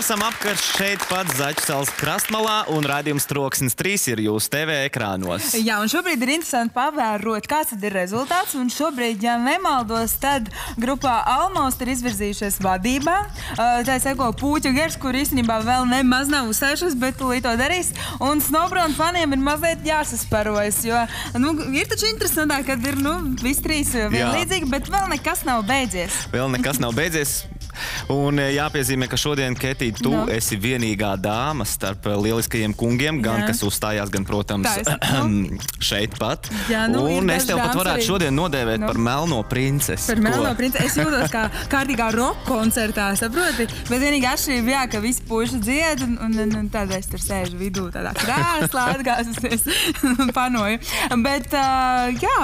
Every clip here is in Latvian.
Esam apkarš šeit pat Zaķu salas krastmalā, un rādījums troksnis 3 ir jūsu TV ekrānos. Jā, un šobrīd ir interesanti pavērot, kāds tad ir rezultāts. Un šobrīd, ja nemaldos, tad grupā Almost ir izvirzījušies vadībā. Tā seko Pūķa Gers, kur īstenībā vēl nemaz nav uzsējušies, bet tūlīt to darīs. Un Snowbrown faniem ir mazliet jāsasparojas, jo nu, ir taču interesantāk, kad ir nu, visi trīs vienlīdzīgi, bet vēl nekas nav beidzies. Vēl nekas nav beidzies. Un eh, jāpiezīmē, ka šodien, Ketī, tu Nu. esi vienīgā dāma starp eh, lieliskajiem kungiem, gan Jā. kas uzstājās, gan, protams, Taisnība. šeit pat. Jā, nu, un es tev pat varētu arī. šodien nodēvēt Nu. par melno princesi. Par melno Ko? princi es jūtos kā kārtīgā roka koncertā, saproti? Bet vienīgā atšķirība, jā, ka visi puiši dzied, un, un, un, un tad es tur sēžu vidū, tādā krēslā, atgāzusies panoju. Bet, uh, jā,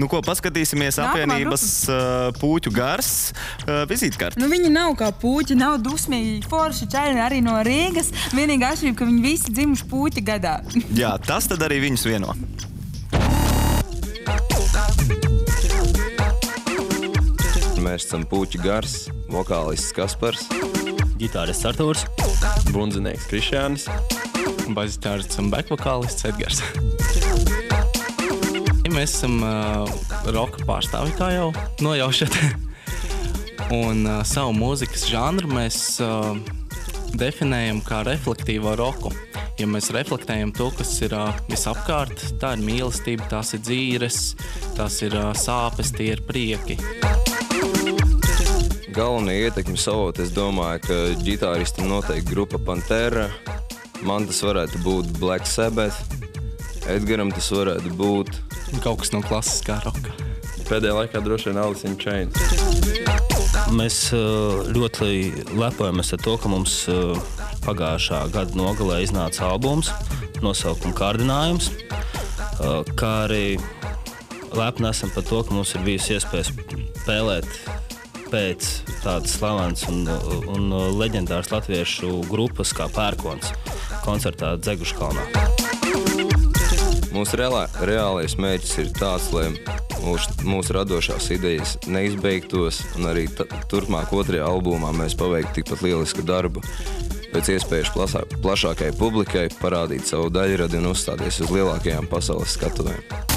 Nu, ko paskatīsimies apvienības uh, pūķu gars uh, vizītkarti. nu viņi nav kā puķi, nav dusmīgi, forši čaļi arī no Rīgas. Vienīgā atšķirība, ka viņi visi dzimuši puķi gadā. Jā, tas tad arī viņus vieno. Mēs esam Puķis Gars, vokālists Kaspars, ģitārists Arthurs, bundzinieks Krišjānis. Bazitārs un backvokālists Edgars. Mēs esam uh, roka pārstāvji, kā jau nojaušat. un uh, savu mūzikas žanru mēs uh, definējam kā reflektīvo roku. Ja mēs reflektējam to, kas ir uh, visapkārt, tā ir mīlestība, tās ir dzīves, tās ir uh, sāpes, tie ir prieki. Galvenie ietekmes avoti, es domāju, ka ģitāristam noteikti grupa Pantera, man tas varētu būt Black Sabbath, Edgaram tas varētu būt Kaut kas no klasiskā roka. pēdējā laikā droši vien Alice in Chains. Mēs uh, ļoti lepojamies ar to, ka mums uh, pagājušā gada nogalē iznāca albums, nosaukuma kārdinājums, uh, kā arī lepni esam par to, ka mums ir bijusi iespēja spēlēt pēc tādas slavenas un, un leģendāras latviešu grupas kā Pērkons koncertā Dzeguškalnā. Mūsu reālā, reālais mērķis ir tāds, lai mūsu, mūsu radošās idejas neizbeigtos, un arī turpmāk otrajā albumā mēs paveiktu tikpat lielisku darbu. Pēc iespējas plasā, plašākai publikai parādīt savu daļradi un uzstāties uz lielākajām pasaules skatuvēm.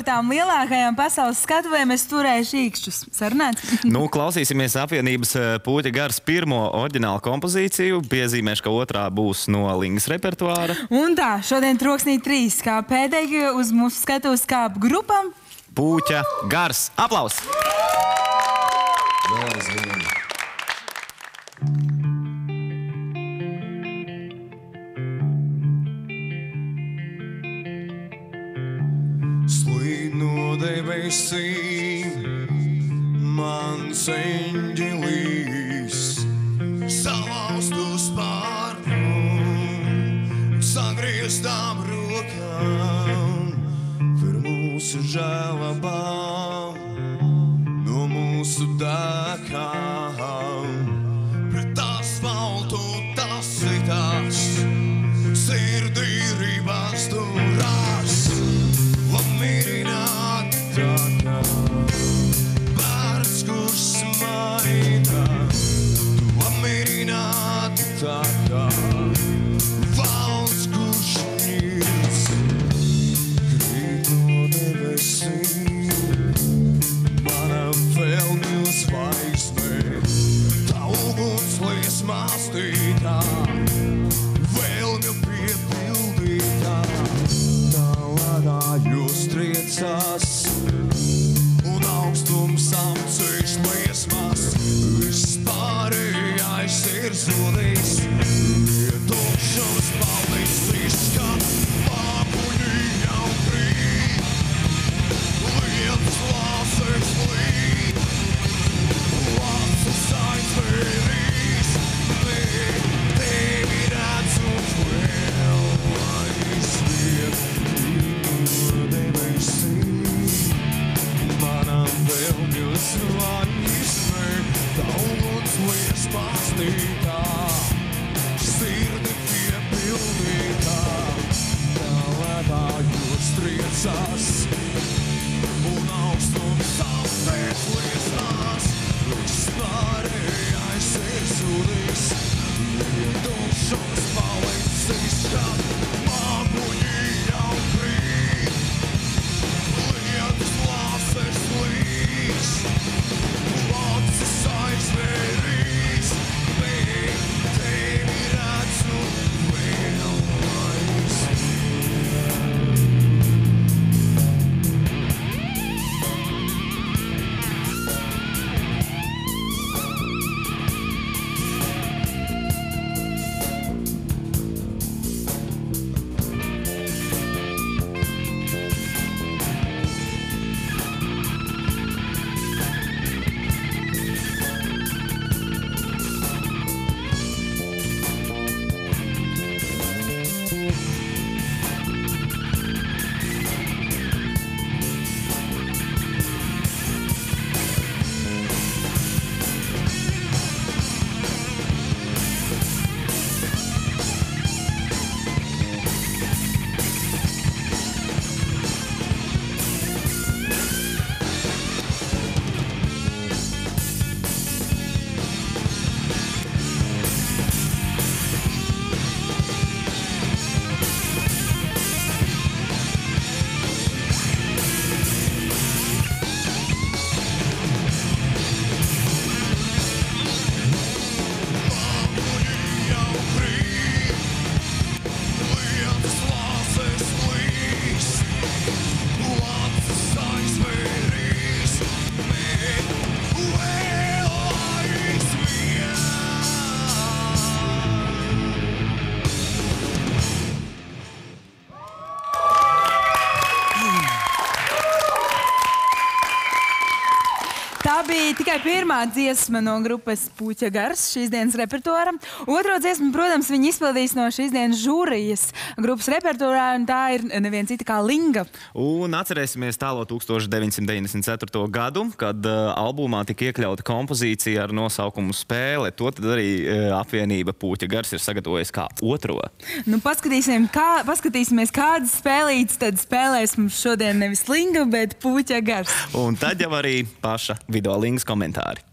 Par tām lielākajām pasaules skatuvēm es turēju šīkšķus. Sarunāts? Nu, klausīsimies apvienības eh, pūķa gars pirmo oriģinālu kompozīciju. Piezīmēšu, ka otrā būs no Lingas repertuāra. Un tā, šodien troksnī trīs, kā pēdējie uz mūsu skatuves kāp grupam. Pūķa gars. Aplaus! Slīd debesīm, mans eņģelīs, salauztu spārnu, sagrieztām rokām, par mūsu žēlabām, no mūsu dēkām, Lamīrināt tā kā valns, kurš ņirds. Krīt no debesīm, mana vēlmju zvaigzne. Tā uguns liesmā stītā, vēlmju piepildītā. Tā lādā jūs triecās, un augstums apceļš liesmās. Viss pārējais ir zudis, bija tikai pirmā dziesma no grupas Puķa Gars šīs dienas repertuāram. Otro dziesmu, protams, viņi izpildīs no šīs dienas žūrijas grupas repertuārā, un tā ir neviena cita kā Linga. Un atcerēsimies tālo 1994. gadu, kad uh, albumā tika iekļauta kompozīcija ar nosaukumu Spēle. To tad arī uh, apvienība Puķa Gars ir sagatavojusi kā otro. Nu, paskatīsim, kā, paskatīsimies, kādas spēlītas tad spēlēs mums šodien nevis Linga, bet Puķa Gars. Un tad jau arī paša video links komentāri.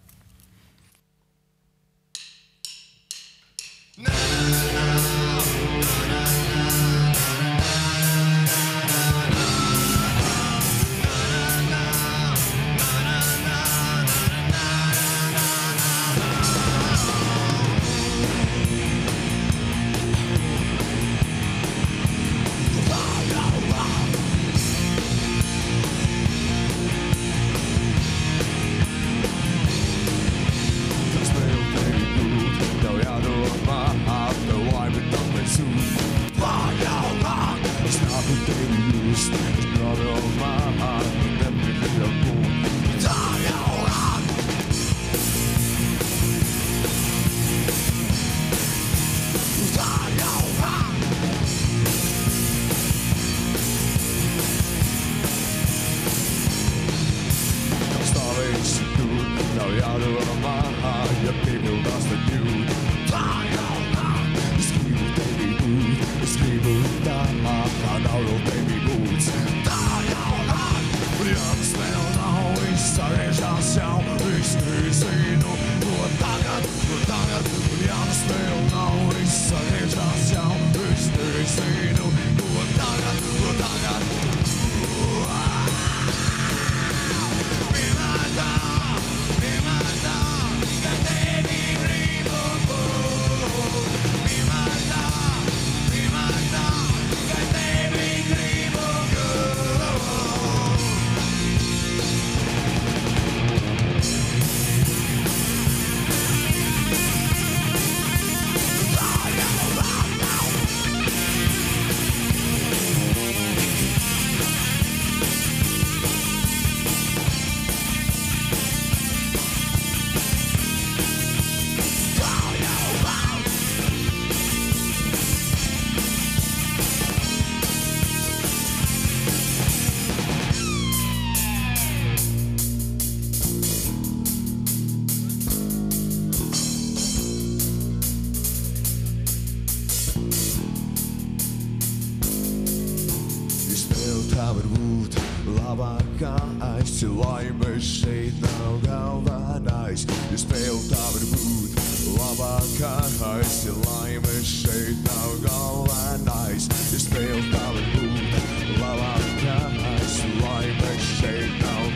Tā var būt labākā aizsi, laime šeit nav galvenais. Izspēle tā var būt labākā aizsi, laime šeit nav galvenais. Izspēle tā var būt labākā aizsi, laime šeit nav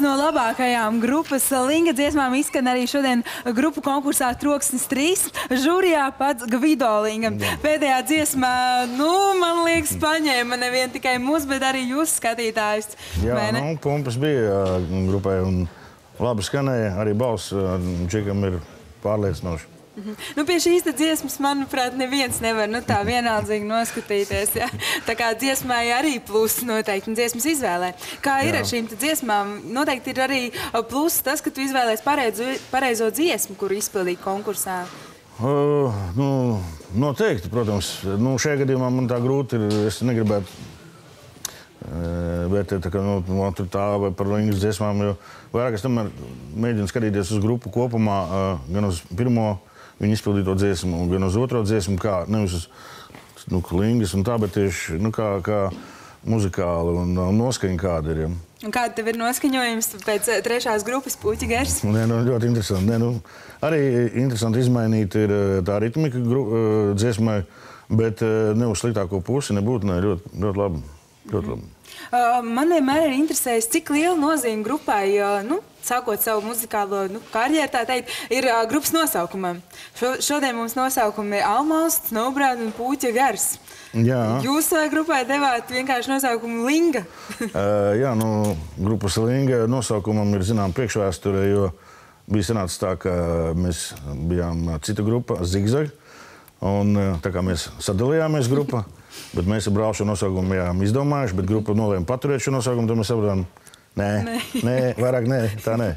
labākās no labākajām grupas Linga dziesmām izskan arī šodien grupu konkursā Troksnis 3. Žūrijā pats Gvido Linga. Pēdējā dziesmā, nu, man liekas, paņēma nevien tikai mūs, bet arī jūs skatītājus. Jā, nu, pumpas bija grupai un labi skanēja. Arī balss Džekam ir pārliecinoši. Nu, pie šīs dziesmas, manuprāt, neviens nevar nu, tā vienaldzīgi noskatīties. Ja? Tā kā dziesmai arī pluss noteikti dziesmas izvēlē. Kā ir Jā. ar šīm dziesmām? Noteikti ir arī uh, pluss tas, ka tu izvēlējies pareizo, pareizo dziesmu, kuru izpildīt konkursā. Uh, nu, noteikti, protams. Nu, šajā gadījumā man tā grūti ir. Es negribētu uh, vērtēt tā, nu, man tur tā vai par Linkas dziesmām. Jo vairāk es tomēr mēģinu skatīties uz grupu kopumā, uh, gan uz pirmo viņa izpildīto dziesmu, gan uz otro dziesmu, kā nevis uz nu, Linkas un tā, bet tieši nu, kā, kā muzikāli un, noskaņa kāda ir. Ja. Un Kāda tev ir noskaņojums pēc eh, trešās grupas puķa gars? Nē, nu, ļoti interesanti. Nē, nu, arī interesanti izmainīt ir eh, tā ritmika gru, eh, dziesmai, bet ne uz sliktāko pusi nebūtu. Nē, ļoti, ļoti labi. Uh, man vienmēr ir interesējis, cik liela nozīme grupai, nu, sākot savu muzikālo nu, karjeru, tā teikt, ir grupas nosaukumam. Šo, šodien mums nosaukumi ir Almausts, Snowbrand un Pūķa gars. Jā, Jūs grupai devāt vienkārši nosaukumu Linga. jā nu, grupas Linga nosaukumam ir zinām priekšvēsture, jo bija sanācis tā, ka mēs bijām cita grupa, Zigzag. Un, tā kā mēs sadalījāmies grupā, bet mēs ar brāļu nosaukumu bijām izdomājuši, bet grupa nolēma paturēt šo nosaukumu, tad mēs sapratām, nē, nē. nē, vairāk nē, tā nē.